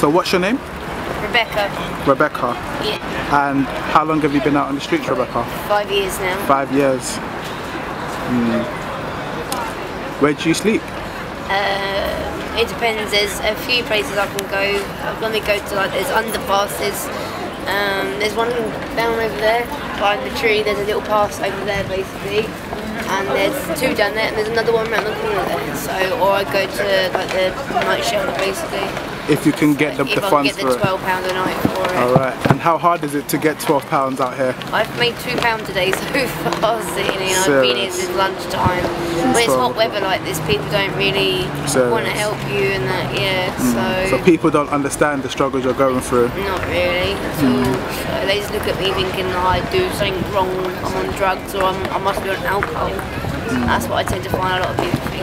So what's your name? Rebecca. Rebecca. Yeah, And how long have you been out on the streets, Rebecca? five years now. Five years. Hmm. Where do you sleep? Um, it depends. There's a few places I can go. I'm gonna go to like there's underpasses. Um, there's one down over there behind the tree. There's a little pass over there basically, and there's two down there, and there's another one around the corner there. So, or I go to like the night shelter basically. If you can get the, the funds get the for it. twelve pound a night for it. Alright. And how hard is it to get twelve pounds out here? I've made two pounds a day so far sitting here. I've been here since lunchtime. When it's hot weather like this, people don't really want to help you and that. Yeah, mm. so. So people don't understand the struggles you're going through. Not really at mm. all. So they just look at me thinking that I do something wrong, I'm on drugs or I'm, I must be on alcohol. That's what I tend to find a lot of people think.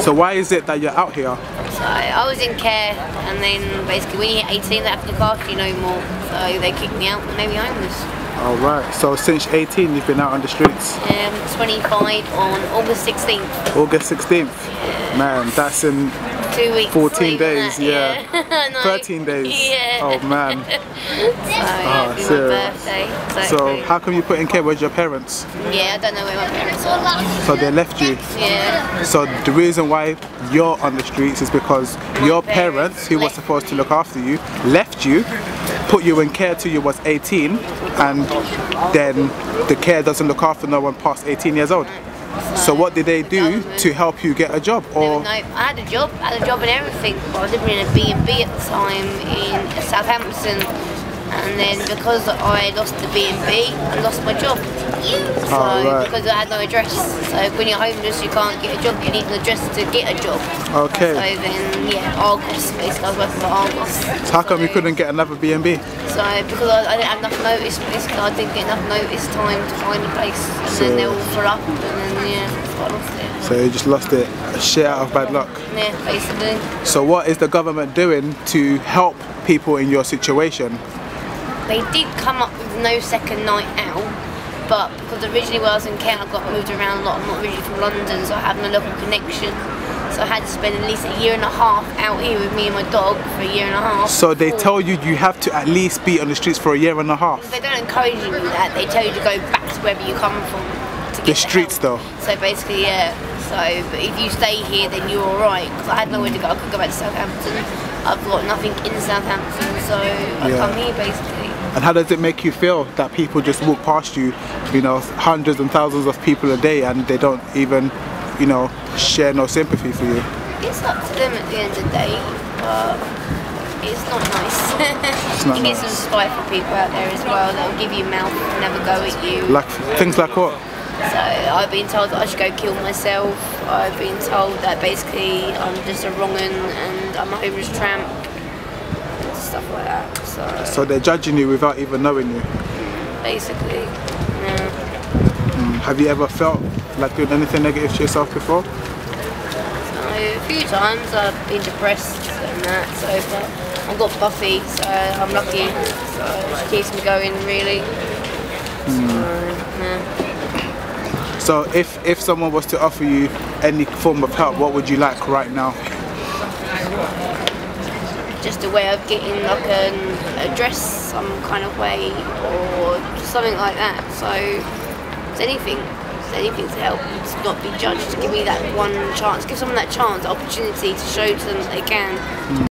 So why is it that you're out here? So I was in care and then basically when you hit 18 they have to look after you no more. So they kicked me out and made me homeless. Alright. So since 18 you've been out on the streets. Um, 25 on August 16th. August 16th. Man, that's in Two weeks. 14 days, that, yeah. I know. 13 days. Yeah. Oh man. Oh, ah, so yeah, it'll my serious. birthday. So how come you put in care? Where's your parents? yeah, I don't know where my parents are. So they left you. Yeah. So the reason why you're on the streets is because your parents, who were supposed to look after you, left you, put you in care till you was 18, and then the care doesn't look after no one past 18 years old. So what did they do to help you get a job? Or no, I had a job, I had a job and everything, but I was living in a B&B at the time in Southampton. And then because I lost the B&B, I lost my job. So, Oh, right. because I had no address. So when you're homeless, you can't get a job, you need an address to get a job. Okay. So then, yeah, Argos, basically, I was working for Argos. So how come you couldn't get another B&B? So because I, I didn't have enough notice, basically I didn't get enough notice time to find a place. And So- then they all full up, and then, yeah, I lost it. So you just lost it. Shit out of bad luck. Yeah, basically. So what is the government doing to help people in your situation? They did come up with no second night out, but because originally when I was in Kent, I got moved around a lot. I'm not originally from London, so I have no local connection. So I had to spend at least a year and a half out here with me and my dog for a year and a half. So they before- tell you you have to at least be on the streets for a year and a half. They don't encourage you to do that. They tell you to go back to wherever you come from. To get The streets help. though. So basically, yeah. So, but if you stay here, then you're alright. Because I had nowhere to go. I could go back to Southampton. I've got nothing in Southampton, so I Yeah. come here basically. And how does it make you feel that people just walk past you, you know, hundreds and thousands of people a day and they don't even, you know, share no sympathy for you? It's up to them at the end of the day, but it's not nice. not you get some spiteful people out there as well. that'll give you mouth and never go at you. Like things like what? So I've been told that I should go kill myself. I've been told that basically I'm just a wrong'un and I'm a homeless tramp. Stuff like that. So So they're judging you without even knowing you. basically, mm. yeah. Have you ever felt like doing anything negative to yourself before? So a few times I've been depressed and that. So but I've got Buffy, so I'm lucky. So she keeps me going really. Mm. So, yeah. So if if someone was to offer you any form of help, what would you like right now? Just a way of getting like an address some kind of way or something like that. So it's anything. It's anything to help. It's not be judged. Give me that one chance. Give someone that chance, opportunity to show to them that they can.